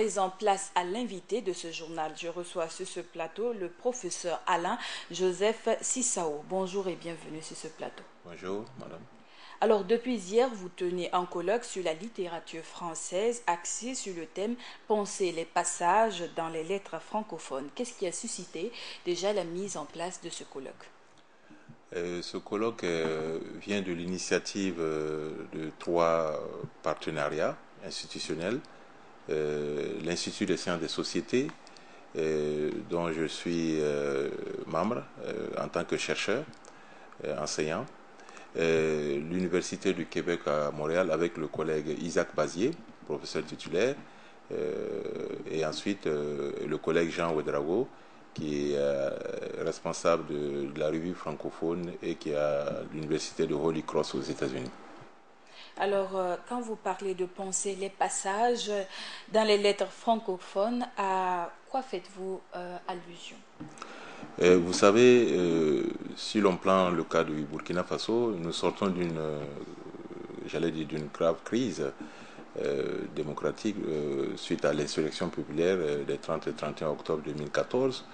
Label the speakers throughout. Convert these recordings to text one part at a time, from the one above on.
Speaker 1: présent, place à l'invité de ce journal. Je reçois sur ce plateau le professeur Alain Joseph Sissao. Bonjour et bienvenue sur ce plateau.
Speaker 2: Bonjour, madame.
Speaker 1: Alors, depuis hier, vous tenez un colloque sur la littérature française axé sur le thème Penser les passages dans les lettres francophones. Qu'est-ce qui a suscité déjà la mise en place de ce colloque?
Speaker 2: Euh, Ce colloque euh, vient de l'initiative euh, de trois partenariats institutionnels. L'Institut des sciences des sociétés, dont je suis membre en tant que chercheur, enseignant euh, l'Université du Québec à Montréal avec le collègue Isaac Bazier, professeur titulaire, euh, et ensuite euh, le collègue Jean Ouedrago, qui est responsable de, la revue francophone et qui est à l'Université de Holy Cross aux États-Unis.
Speaker 1: Alors, quand vous parlez de penser les passages dans les lettres francophones, à quoi faites-vous allusion?
Speaker 2: Euh, vous savez, euh, si l'on prend le cas du Burkina Faso, nous sortons d'une, euh, j'allais dire, d'une grave crise démocratique suite à l'insurrection populaire des 30 et 31 octobre 2014.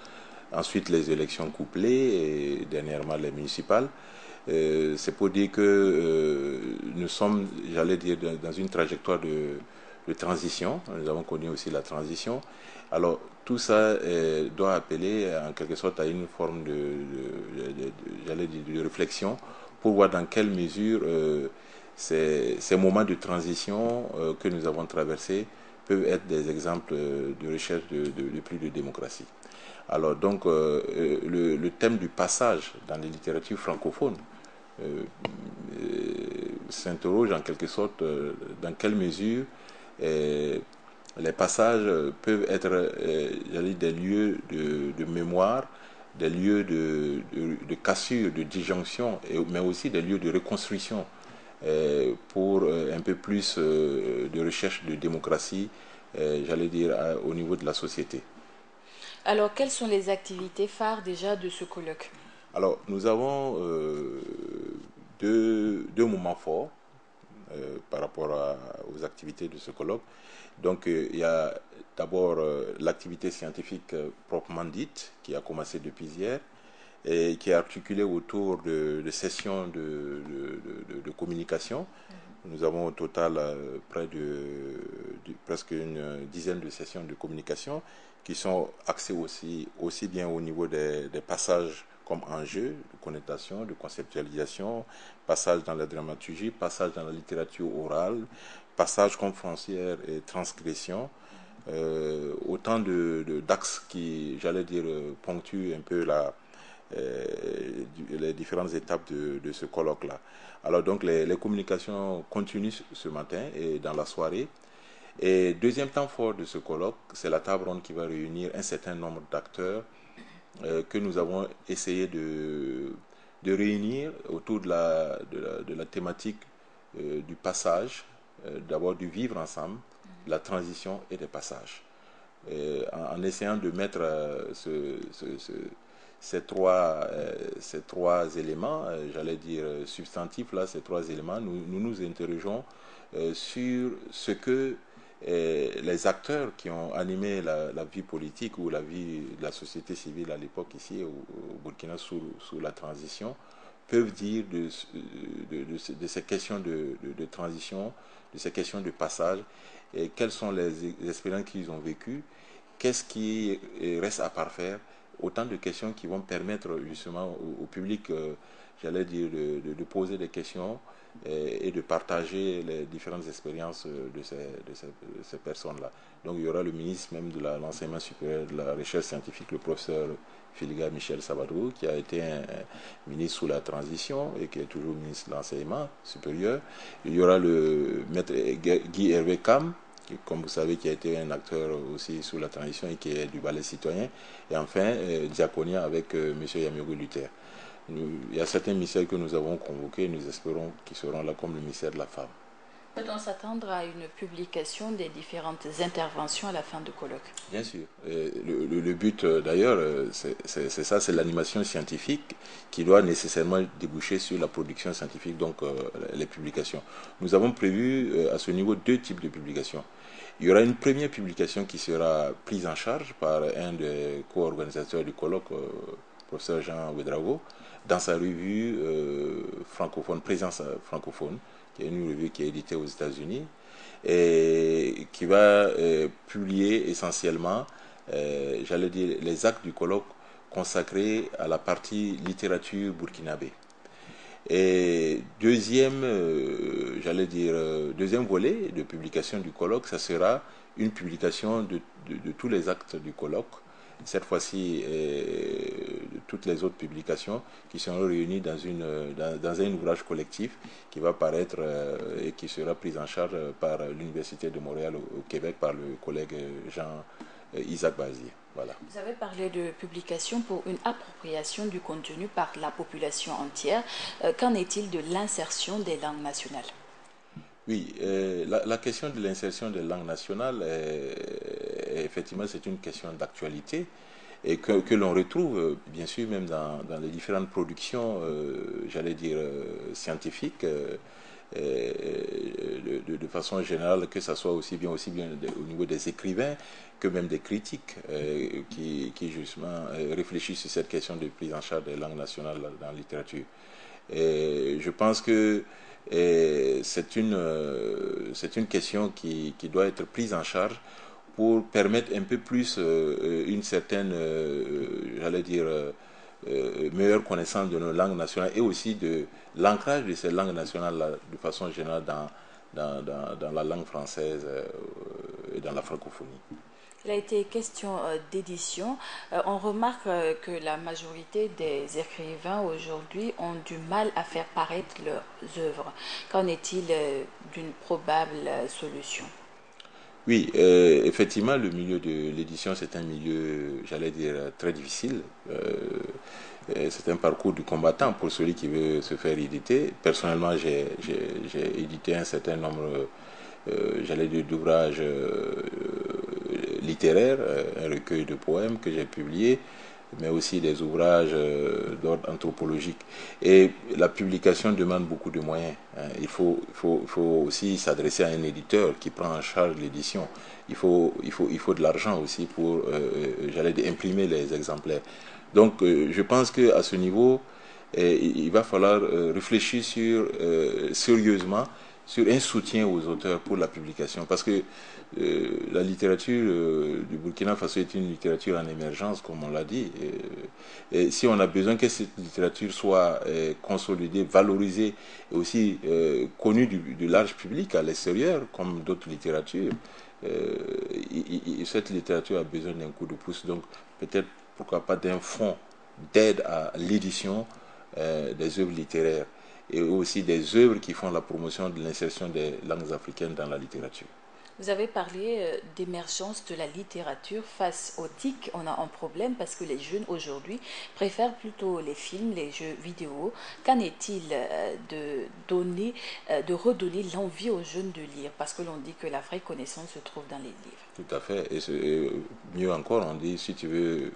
Speaker 2: Ensuite, les élections couplées et dernièrement les municipales. C'est pour dire que nous sommes, j'allais dire, dans une trajectoire de, de transition. Nous avons connu aussi la transition. Alors, tout ça euh, doit appeler en quelque sorte à une forme de, dire, de réflexion pour voir dans quelle mesure euh, ces, moments de transition euh, que nous avons traversés peuvent être des exemples de recherche de, plus de démocratie. Alors donc le, thème du passage dans les littératures francophones s'interroge en quelque sorte dans quelle mesure les passages peuvent être euh, des lieux de, mémoire, des lieux de, de, cassure, de disjonction, mais aussi des lieux de reconstruction euh, pour euh, un peu plus de recherche de démocratie, j'allais dire, au niveau de la société.
Speaker 1: Alors, quelles sont les activités phares déjà de ce colloque?
Speaker 2: Alors, nous avons deux, deux moments forts. Euh, par rapport aux activités de ce colloque. Donc euh, il y a d'abord euh, l'activité scientifique proprement dite qui a commencé depuis hier et qui est articulée autour de, sessions de, de, communication. Mm-hmm. Nous avons au total près de, presque une dizaine de sessions de communication qui sont axées aussi, aussi bien au niveau des, des passages comme enjeu de connotation, de conceptualisation, passage dans la dramaturgie, passage dans la littérature orale, passage comme frontière et transgression. Euh, autant de, d'axes qui, j'allais dire, ponctuent un peu la, euh, les différentes étapes de, ce colloque-là. Alors donc les, communications continuent ce matin et dans la soirée. Et deuxième temps fort de ce colloque, c'est la table ronde qui va réunir un certain nombre d'acteurs euh, que nous avons essayé de, de réunir autour de la, de la, thématique euh, du passage, euh, d'abord du vivre ensemble, la transition et des passages. En, essayant de mettre ce, ces, trois, ces trois éléments, j'allais dire substantifs, là, ces trois éléments, nous nous, nous interrogeons sur ce que les acteurs qui ont animé la, vie politique ou la vie de la société civile à l'époque ici au, Burkina sous, la transition peuvent dire de, de, ces questions de, transition, de ces questions de passage, et quelles sont les, expériences qu'ils ont vécues, qu'est-ce qui reste à parfaire, autant de questions qui vont permettre justement au, public, euh, j'allais dire, de, poser des questions et, de partager les différentes expériences de ces, de ces, personnes-là. Donc il y aura le ministre même de l'enseignement supérieur de la recherche scientifique, le professeur Filiga Michel Sabadou, qui a été un, ministre sous la transition et qui est toujours ministre de l'enseignement supérieur. Il y aura le maître Guy Hervé Kam, qui, comme vous savez, qui a été un acteur aussi sous la transition et qui est du ballet citoyen. Et enfin, euh, Diaconia avec euh, M. Yamigo Luther il y a certains ministères que nous avons convoqués, nous espérons qu'ils seront là comme le ministère de la femme.
Speaker 1: Peut-on s'attendre à une publication des différentes interventions à la fin du colloque
Speaker 2: Bien sûr. Le, but euh, d'ailleurs, euh, c'est ça, c'est l'animation scientifique qui doit nécessairement déboucher sur la production scientifique, donc euh, les publications. Nous avons prévu à ce niveau deux types de publications. Il y aura une première publication qui sera prise en charge par un des co-organisateurs du colloque, professeur Jean Ouedrago, dans sa revue francophone, Présence francophone, qui est une revue qui est éditée aux États-Unis et qui va euh, publier essentiellement, euh, j'allais dire, les actes du colloque consacrés à la partie littérature burkinabé. Et deuxième, euh, j'allais dire, deuxième volet de publication du colloque, ça sera une publication de tous les actes du colloque cette fois-ci toutes les autres publications qui seront réunies dans, une, dans, un ouvrage collectif qui va paraître euh, et qui sera pris en charge par l'Université de Montréal au, Québec par le collègue Jean-Isaac euh, Bazier. Voilà.
Speaker 1: Vous avez parlé de publication pour une appropriation du contenu par la population entière. Euh, qu'en est-il de l'insertion des langues nationales?
Speaker 2: Oui, la, question de l'insertion des langues nationales effectivement, c'est une question d'actualité et que, l'on retrouve, euh, bien sûr, même dans, les différentes productions, euh, j'allais dire, euh, scientifiques, de, façon générale, que ce soit aussi bien, aussi bien au niveau des écrivains que même des critiques qui, justement réfléchissent sur cette question de prise en charge des langues nationales dans la littérature. Et je pense que c'est une, une question qui, qui doit être prise en charge pour permettre un peu plus euh, une certaine, euh, j'allais dire, euh, meilleure connaissance de nos langues nationales et aussi de l'ancrage de ces langues nationales de façon générale dans, dans, dans, la langue française et dans la francophonie.
Speaker 1: Il a été question d'édition. On remarque que la majorité des écrivains aujourd'hui ont du mal à faire paraître leurs œuvres. Qu'en est-il d'une probable solution?
Speaker 2: Oui, euh, effectivement, le milieu de l'édition, c'est un milieu, j'allais dire, très difficile. Euh, c'est un parcours du combattant pour celui qui veut se faire éditer. Personnellement, j'ai édité un certain nombre, euh, j'allais dire, d'ouvrages littéraires, un recueil de poèmes que j'ai publié mais aussi des ouvrages euh, d'ordre anthropologique. Et la publication demande beaucoup de moyens. Hein. Il, faut, faut, faut aussi s'adresser à un éditeur qui prend en charge l'édition. Il faut, il, faut, il faut de l'argent aussi pour, euh, euh, j'allais imprimer les exemplaires. Donc, je pense qu'à ce niveau, il va falloir réfléchir sur, sérieusement sur un soutien aux auteurs pour la publication. Parce que euh, la littérature euh, du Burkina Faso est une littérature en émergence, comme on l'a dit. Et, si on a besoin que cette littérature soit euh, consolidée, valorisée et aussi connue du, large public à l'extérieur, comme d'autres littératures, cette littérature a besoin d'un coup de pouce. Donc peut-être, pourquoi pas, d'un fonds d'aide à l'édition des œuvres littéraires et aussi des œuvres qui font la promotion de l'insertion des langues africaines dans la littérature.
Speaker 1: Vous avez parlé euh, d'émergence de la littérature face au TIC. On a un problème parce que les jeunes aujourd'hui préfèrent plutôt les films, les jeux vidéo. Qu'en est-il euh, de donner, euh, de redonner l'envie aux jeunes de lire? Parce que l'on dit que la vraie connaissance se trouve dans les livres.
Speaker 2: Tout à fait. Et mieux encore, on dit si tu veux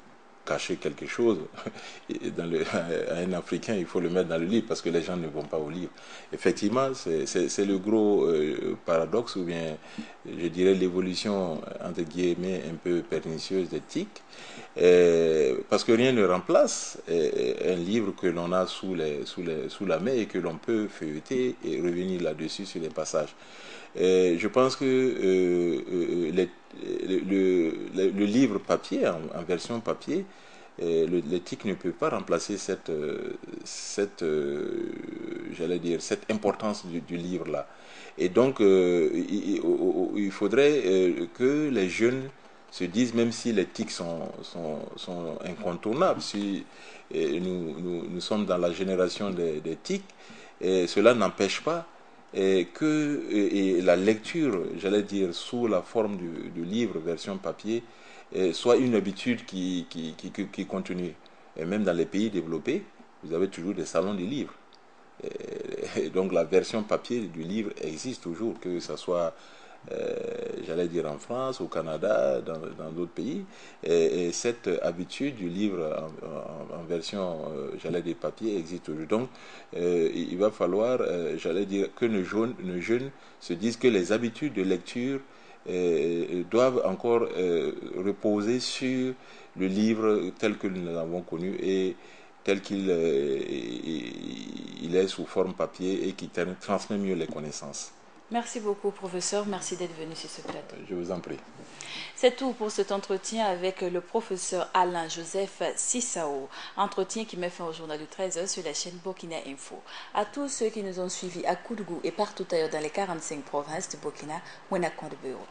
Speaker 2: cacher quelque chose dans le, à un Africain, il faut le mettre dans le livre parce que les gens ne vont pas au livre. Effectivement, c'est le gros euh, paradoxe ou bien, je dirais, l'évolution, entre guillemets, un peu pernicieuse d'éthique. Euh, parce que rien ne remplace euh, un livre que l'on a sous, les, sous, les, sous la main et que l'on peut feuilleter et revenir là-dessus sur les passages. je pense que les le, le, livre papier, en, version papier, euh, l'éthique ne peut pas remplacer cette, euh, cette euh, j'allais dire, cette importance du, livre-là. Et donc, il, faudrait que les jeunes se disent, même si les tics sont, sont, sont incontournables, si nous, nous, sommes dans la génération des, des cela n'empêche pas et que la lecture, j'allais dire, sous la forme du, livre, version papier, soit une habitude qui, qui, qui, continue. Et même dans les pays développés, vous avez toujours des salons du livre. donc la version papier du livre existe toujours, que ce soit euh, j'allais dire en France, au Canada, dans d'autres pays. Et, cette habitude du livre en, version, euh, j'allais dire papier, existe toujours. Donc, euh, il va falloir, j'allais dire, que nos jeunes, se disent que les habitudes de lecture doivent encore reposer sur le livre tel que nous l'avons connu et tel qu'il il est sous forme papier et qui transmet mieux les connaissances.
Speaker 1: Merci beaucoup, professeur. Merci d'être venu sur ce plateau.
Speaker 2: Je vous en prie.
Speaker 1: C'est tout pour cet entretien avec le professeur Alain Joseph Sissao. Entretien qui met fin au journal du 13h sur la chaîne Burkina Info. À tous ceux qui nous ont suivis à Koudou et partout ailleurs dans les 45 provinces de Burkina, on a de bureau.